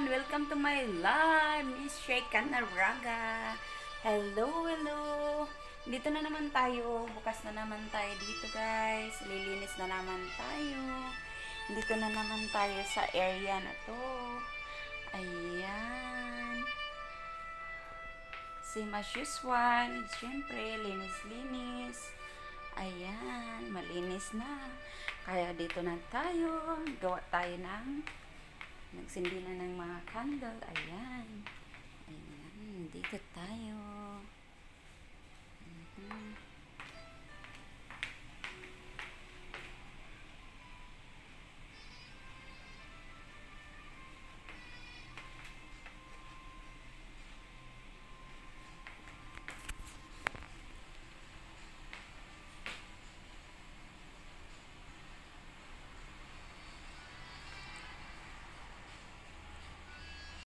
everyone! Welcome to my live, Miss Sheikha Naraga. Hello, hello! Dito na naman tayo. Bukas na naman tayo dito, guys. Lilinis na naman tayo. Dito na naman tayo sa area na to. Ayan. Same as usual. Siyempre, linis-linis. Ayan, malinis na. Kaya dito na tayo. Gawa tayo ng Nagsindi na ng mga candle. Ayan.